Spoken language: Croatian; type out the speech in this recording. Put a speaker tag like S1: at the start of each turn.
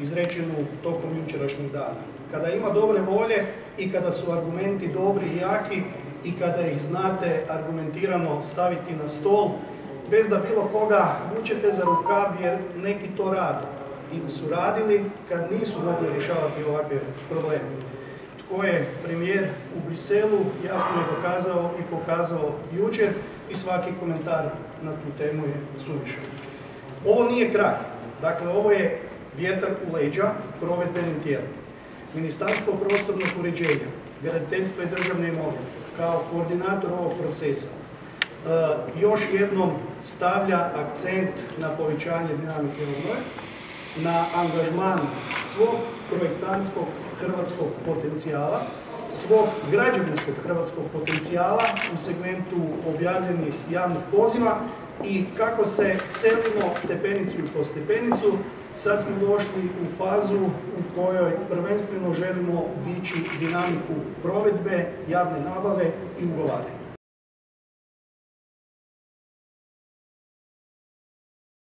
S1: izrečenu tokom jučerašnjeg dana. Kada ima dobre volje i kada su argumenti dobri i jaki i kada ih znate argumentirano staviti na stol, bez da bilo koga vučete za rukav jer neki to rade ili su radili kad nisu mogli rješavati ovakve probleme. Tko je premijer u Briselu jasno je dokazao i pokazao jučer i svaki komentar na tu temu je suvišan. Ovo nije kraj, dakle ovo je vjetar u leđa provedbenim tijelom. Ministarstvo prostornog uređenja, graditeljstva i državne imovine kao koordinator ovog procesa e, još jednom stavlja akcent na povećanje dinamike obnove, na angažman svog projektantskog hrvatskog potencijala, svog građevinskog hrvatskog potencijala u segmentu objavljenih javnih poziva i kako se selimo stepenicu po stepenicu, sad smo došli u fazu u kojoj prvenstveno želimo dići dinamiku provedbe, javne nabave i ugovaranja.